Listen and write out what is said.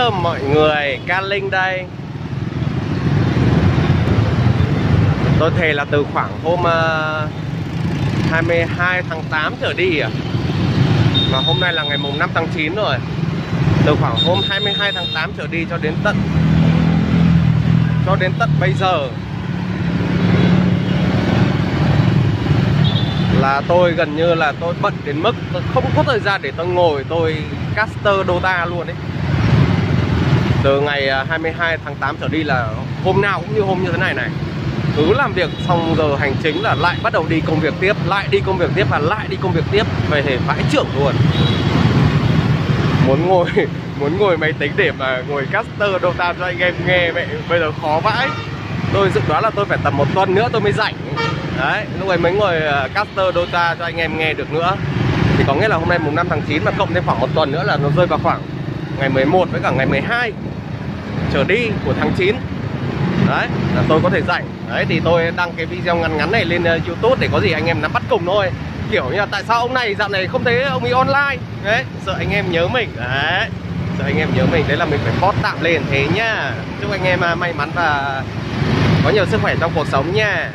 Hello mọi người, Ca Linh đây. Tôi thề là từ khoảng hôm ờ, uh, 22 tháng 8 trở đi à. Mà hôm nay là ngày mùng 5 tháng 9 rồi. Từ khoảng hôm 22 tháng 8 trở đi cho đến tận Cho đến tận bây giờ. Là tôi gần như là tôi bận đến mức tôi không có thời gian để tôi ngồi tôi caster Dota luôn đấy từ ngày à, 22 tháng 8 trở đi là hôm nào cũng như hôm như thế này này. Cứ làm việc xong giờ hành chính là lại bắt đầu đi công việc tiếp, lại đi công việc tiếp và lại đi công việc tiếp, về thể vãi trưởng luôn. Muốn ngồi muốn ngồi máy tính để mà ngồi caster, Dota cho anh em nghe vậy, bây giờ khó vãi. Tôi dự đoán là tôi phải tầm một tuần nữa tôi mới rảnh. Đấy, lúc ấy mới ngồi à, caster, Dota cho anh em nghe được nữa. Thì có nghĩa là hôm nay mùng 5 tháng 9 mà cộng thêm khoảng một tuần nữa là nó rơi vào khoảng ngày 11 với cả ngày 12 trở đi của tháng 9 Đấy, là tôi có thể rảnh Đấy, thì tôi đăng cái video ngắn ngắn này lên uh, Youtube để có gì anh em nắm bắt cùng thôi. Kiểu như là tại sao ông này dạo này không thấy ông ấy online? Đấy, sợ anh em nhớ mình. Đấy, sợ anh em nhớ mình. Đấy là mình phải post tạm lên. Thế nhá Chúc anh em uh, may mắn và có nhiều sức khỏe trong cuộc sống nha.